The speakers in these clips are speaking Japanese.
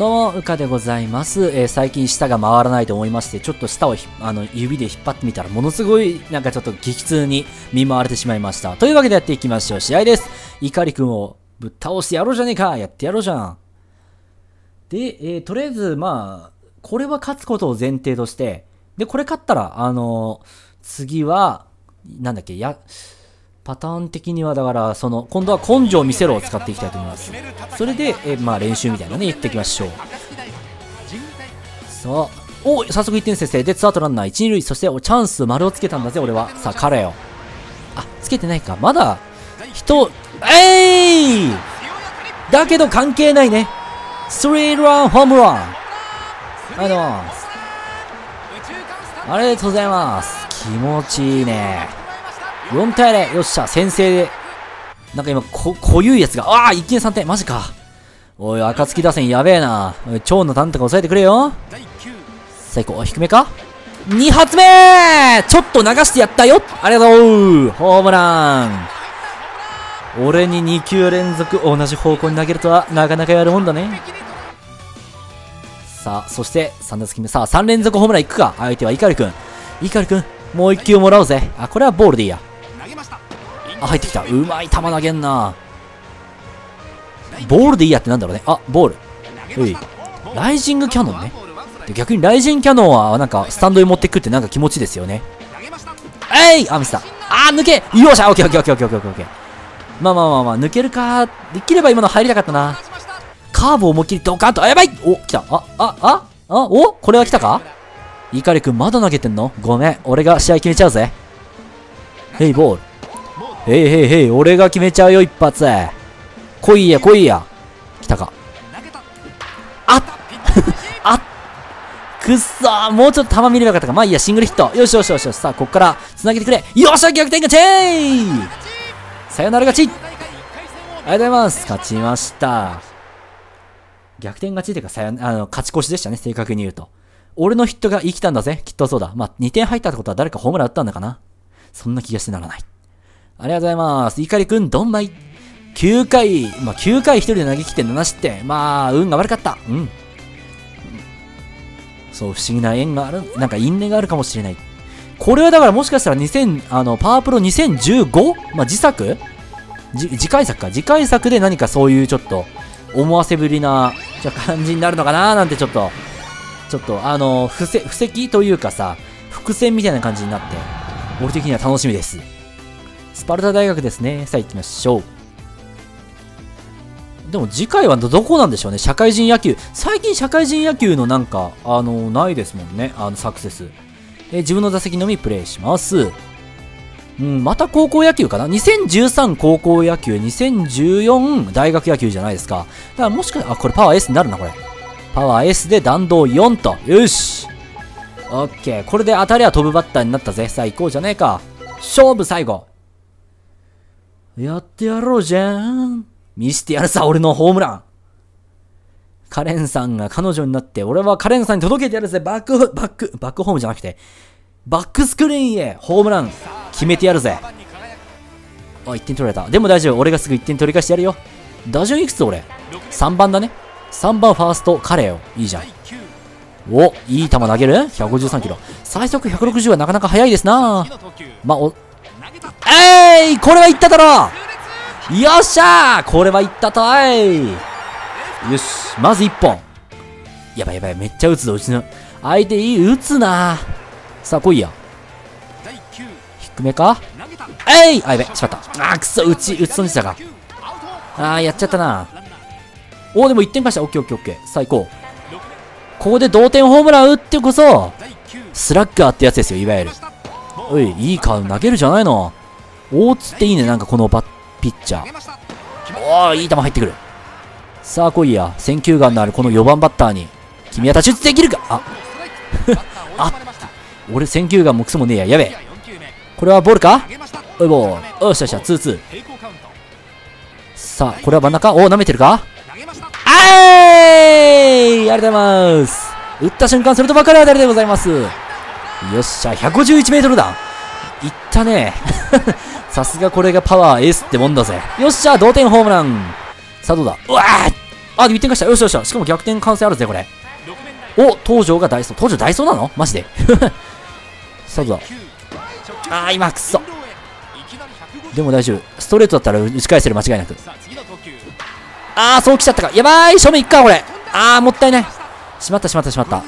どうも、うかでございます。えー最近舌が回らないと思いまして、ちょっと舌をあの指で引っ張ってみたら、ものすごい、なんかちょっと激痛に見舞われてしまいました。というわけでやっていきましょう。試合です。怒りくんをぶっ倒してやろうじゃねえかやってやろうじゃん。で、えーとりあえず、まあ、これは勝つことを前提として、で、これ勝ったら、あのー次は、なんだっけ、や、パターン的には、だから、その、今度は根性を見せろを使っていきたいと思います。それで、えまあ、練習みたいなね、言っていきましょう。さあ、お早速1点先制で、ツーアウトランナー1、2塁、そして、おチャンス、丸をつけたんだぜ、俺は。さあ、彼よ。あ、つけてないか。まだ、人、えいだけど関係ないね。スリーランホームラン。ありがとうございます。ありがとうございます。気持ちいいね。4対0。よっしゃ、先制で。なんか今、こ、濃ゆいやつが、ああ、一気に3点。マジか。おい、暁打線やべえな。おい蝶のタンとか抑えてくれよ。最高。低めか ?2 発目ちょっと流してやったよありがとうホームラン俺に2球連続同じ方向に投げるとはなかなかやるもんだね。さあ、そして3打席目。さあ、3連続ホームランいくか？相手は碇くん。碇くん、もう1球もらおうぜ。あ、これはボールでいいや。あ、入ってきた。うまい球投げんな。ボールでいいやってなんだろうね。あ、ボール。うい。ライジングキャノンね。で逆にライジングキャノンはなんかスタンドに持ってくってなんか気持ちいいですよね。えいあ、ミスった。あー、抜けよっしゃオッケーオッケーオッケーオッケーオッケーオッケー。まあまあまあまあ、抜けるか。できれば今の入りたかったな。カーブを思いっきりドカンと、あ、やばいお、来た。あ、あ、あ、あ、おこれは来たか？イカリ君まだ投げてんの？ごめん。俺が試合決めちゃうぜ。ヘイ、ボール。ヘイヘイヘイ、俺が決めちゃうよ、一発。来いや、来いや。来たか。あっ あっくっそーもうちょっと球見ればよかったか。まあいいや、シングルヒット。よしよしよしよし。さあ、こっから繋げてくれ。よっしゃ、逆転勝ちさよなら勝ちありがとうございます。勝ちました。逆転勝ちっていうか、さよあの、勝ち越しでしたね、正確に言うと。俺のヒットが生きたんだぜ。きっとそうだ。まあ、2点入ったってことは誰かホームラン打ったんだかな。そんな気がしてならない。ありがとうございます。いかりくん、どんまい。9回、まあ、9回一人で投げ切って7失点。まあ、運が悪かった。うん。そう、不思議な縁がある、なんか因縁があるかもしれない。これはだからもしかしたら2000、あの、パワープロ 2015? まあ、自作？じ次回作か。次回作で何かそういうちょっと、思わせぶりな、じゃ感じになるのかな？ーなんてちょっと、ちょっと、あの、布石、布石というかさ、伏線みたいな感じになって、俺的には楽しみです。スパルタ大学ですね。さあ行きましょう。でも次回はどこなんでしょうね。社会人野球。最近社会人野球のなんか、あの、ないですもんね。あの、サクセス。え自分の打席のみプレイします。うん、また高校野球かな ?2013 高校野球、2014大学野球じゃないですか。だからもしかあ、これパワー S になるな、これ。パワー S で弾道4と。よし。オッケー。これで当たりは飛ぶバッターになったぜ。さあ行こうじゃねえか。勝負最後。やってやろうじゃん。見してやるさ、俺のホームラン。カレンさんが彼女になって、俺はカレンさんに届けてやるぜ。バック、バック、バックホームじゃなくて、バックスクリーンへホームラン決めてやるぜ。あ、1点取られた。でも大丈夫。俺がすぐ1点取り返してやるよ。打順いくつ俺 ?3 番だね。3番ファースト、彼よ。いいじゃん。お、いい球投げる ?153 キロ。最速160はなかなか速いですなまあ、お、えいこれはいっただろよっしゃこれはいったといよし、まず1本。やばいやばい、めっちゃ打つぞ、うちの。相手いい、打つなさあ、来いや。低めか？えいあ、やべ、しまった。あー、くそ、打ち、打ち損じたか。あー、やっちゃったなおー、でも1点返した。オッケーオッケーオッケー。さあ、行こう。ここで同点ホームラン打ってこそ、スラッガーってやつですよ、いわゆる。おい、いいカード投げるじゃないの。大津っていいね、なんかこのバッ、ピッチャー。おー、いい球入ってくる。さあ来いや。選球眼のあるこの4番バッターに。君は太刀打ちできるか？あ、あ、俺選球眼もクソもねえや。やべえ。これはボールか？おいボール。よっしゃよっしゃ、ツーツー。さあ、これは真ん中？おー、舐めてるか？あーいありがとうございます。打った瞬間、それとばかり当たりでございます？よっしゃ、151メートル弾。いったね。さすがこれがパワーエースってもんだぜ。よっしゃ、同点ホームラン。さあどうだ？うわーあ、1点返した。よしよしよし。しかも逆転完成あるぜ、これ。お、東條がダイソー。東條ダイソーなの？マジで。さあどうだ？あー、今、くそ。でも大丈夫。ストレートだったら打ち返せる、間違いなく。あー、そう来ちゃったか。やばい正面行くか、これ。あー、もったいない。しまった、しまった、しまった。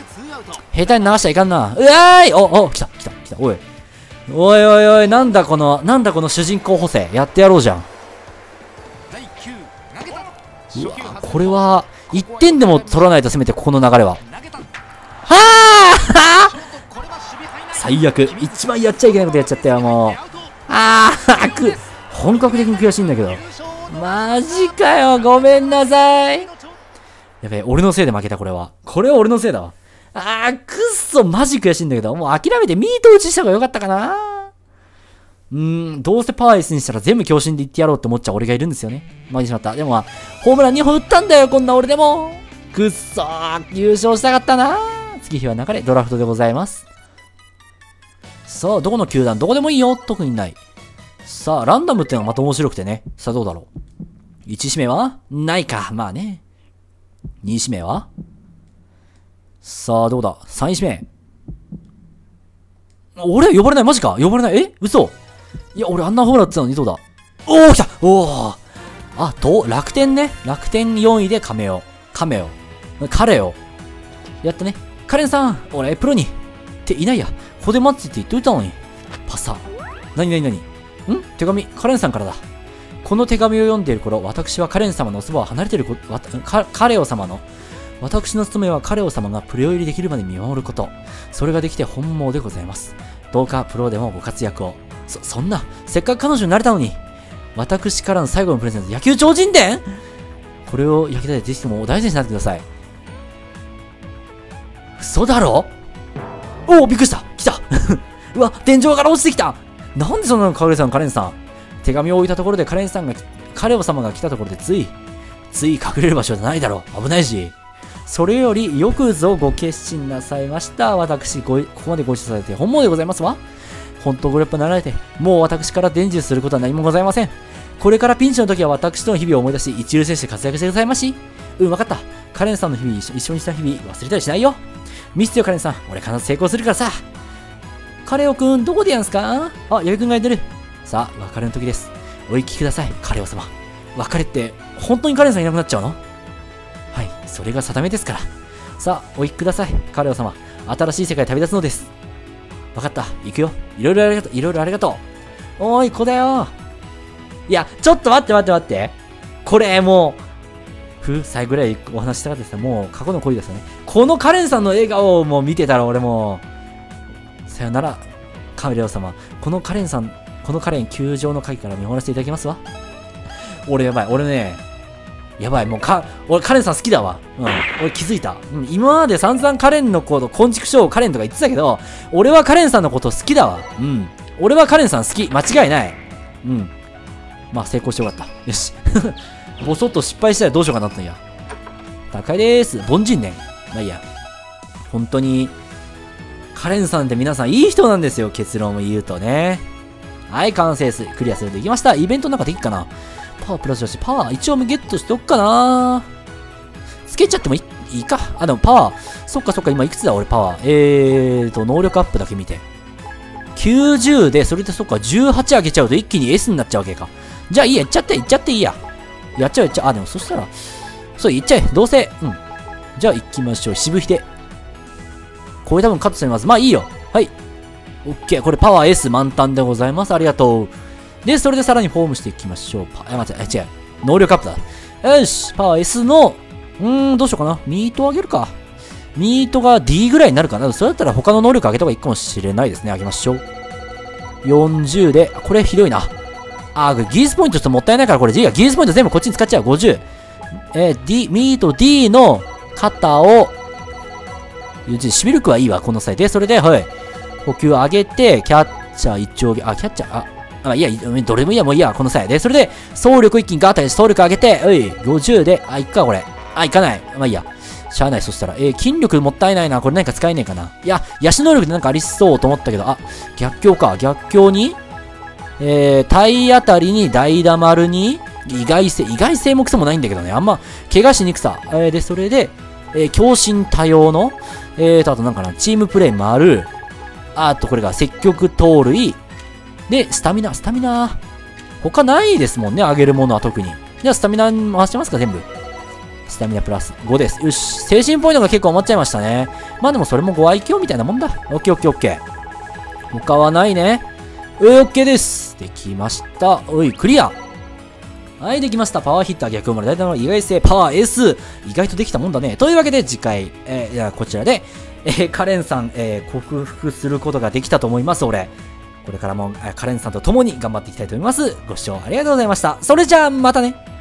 下手に流しちゃいかんな。うわーいお、お、来た、来た、来た。おい。おいおいおい、なんだこの、なんだこの主人公補正。やってやろうじゃん。うわ、これは、1点でも取らないとせめてここの流れは。はあ 最悪。一番やっちゃいけないことやっちゃったよ、もう。ああ、く、本格的に悔しいんだけど。マジかよ、ごめんなさい。やべえ、俺のせいで負けた、これは。これは俺のせいだわ。あー、くっそ、マジ悔しいんだけど、もう諦めてミート打ちした方がよかったかなうーん、どうせパワー S にしたら全部強心で言ってやろうって思っちゃう俺がいるんですよね。負けてしまった。でもまあ、ホームラン2本打ったんだよ、こんな俺でも。くっそー、優勝したかったな月日は流れ、ドラフトでございます。さあ、どこの球団どこでもいいよ特にない。さあ、ランダムってのがまた面白くてね。さあ、どうだろう。1指名は？ないか。まあね。2指名は？さあ、どうだ ?3 位指名。俺呼ばれない？マジか？呼ばれない？え？嘘いや、俺あんな方だったのにどうだ？おお来たおおあ、と、楽天ね。楽天4位でカメオ。カメオ。彼よ。やったね。カレンさん俺、プロに。っていないや。ここで待ってって言っといたのに。パサ。なになになにん？手紙、カレンさんからだ。この手紙を読んでいる頃、私はカレン様のそばを離れてるこ、わ、カレオ様の、私の務めはカレオ様がプロ入りできるまで見守ること。それができて本望でございます。どうかプロでもご活躍を。そ、そんな、せっかく彼女になれたのに。私からの最後のプレゼント、野球超人伝？これを焼きたいぜひとも大事にしなってください。嘘だろ？おお、びっくりした来た うわ、天井から落ちてきたなんでそんなのカレンさん、カレンさん。手紙を置いたところでカレンさんが、カレオ様が来たところでつい、つい隠れる場所じゃないだろう。危ないし。それよりよくぞご決心なさいました。私ご、ここまでご一緒されて本望でございますわ。本当ご立派なられて、もう私から伝授することは何もございません。これからピンチの時は私との日々を思い出し、一流選手で活躍してくださいまし。うん、わかった。カレンさんの日々、一緒にした日々忘れたりしないよ。ミステよ、カレンさん。俺必ず成功するからさ。カレオくん、どこでやんすか？あ、矢部くんがいてる。さあ、別れの時です。お行きください、カレオ様。別れって、本当にカレンさんいなくなっちゃうの、それが定めですから。さあ、お行きください、カレオ様。新しい世界旅立つのです。わかった、行くよ。いろいろありがとう、いろいろありがとう。おーい、子だよ。いや、ちょっと待って待って待って。これ、もう、夫妻ぐらいお話したかったですねもう過去の恋ですよね。このカレンさんの笑顔をもう見てたら俺もさよなら、カメレオ様。このカレンさん、このカレン球場の鍵から見本らせていただきますわ。俺やばい、俺ね、やばい、もうか、俺カレンさん好きだわ。うん。俺気づいた。うん。今まで散々カレンのこと、昆虫賞カレンとか言ってたけど、俺はカレンさんのこと好きだわ。うん。俺はカレンさん好き。間違いない。うん。まあ、成功してよかった。よし。ボソッと失敗したらどうしようかなったんや。高いでーす。凡人ね。まあいいや。本当に、カレンさんって皆さんいい人なんですよ。結論を言うとね。はい、完成す。クリアするといきました。イベントなんかできっかなパワープラスだし、パワー一応ゲットしておくかなつけちゃってもいいいか。あ、でもパワー。そっかそっか、今いくつだ俺パワー。えーと、能力アップだけ見て。90で、それでそっか、18上げちゃうと一気に S になっちゃうわけか。じゃあいいや、いっちゃって、いっちゃっていいや。やっちゃう、やっちゃう。あ、でもそしたら、そう、いっちゃえ。どうせ、うん。じゃあ行きましょう。渋ひで。これ多分カットされます。まあいいよ。はい。オッケー。これパワー S 満タンでございます。ありがとう。で、それでさらにフォームしていきましょう。パ、え、待って、え、違う。能力アップだ。よし。パワー S の、うーん、どうしようかな。ミート上げるか。ミートが D ぐらいになるかな。それだったら他の能力上げた方がいいかもしれないですね。上げましょう。40で、これひどいな。あ、技術ポイントちょっともったいないから、これ、技術ポイント全部こっちに使っちゃう。50。えー、D、ミート D の肩をシビルクはいいわ、この際。で、それで、はい。補給上げて、キャッチャー一応、あ、キャッチャー、あ、あ、いや、どれもいいや、もういいや、この際。で、それで、総力一気にガータで総力上げて、おい、50で、あ、いっか、これ。あ、いかない。まあいいや。しゃあない、そしたら。えー、筋力もったいないな。これ何か使えねえかな。いや、ヤシ能力でなんかありそうと思ったけど、あ、逆境か。逆境に、えー、体当たりに代打丸に、意外性、意外性もクソもないんだけどね、あんま、怪我しにくさ。えー、で、それで、えー、強心多様の、えーと、あとなんかな、チームプレイ丸、あとこれが積極盗塁、で、スタミナ、スタミナ、他ないですもんね、あげるものは特に。じゃあ、スタミナ回してますか、全部。スタミナプラス5です。よし。精神ポイントが結構余っちゃいましたね。まあでもそれもご愛嬌みたいなもんだ。オッケーオッケーオッケー。他はないね。オッケーです。できました。おい、クリア。はい、できました。パワーヒッター逆生まれ大体の意外性パワー S。意外とできたもんだね。というわけで次回、えー、じゃあこちらで、えー、カレンさん、えー、克服することができたと思います、俺。これからも、カレンさんと共に頑張っていきたいと思います。ご視聴ありがとうございました。それじゃあ、またね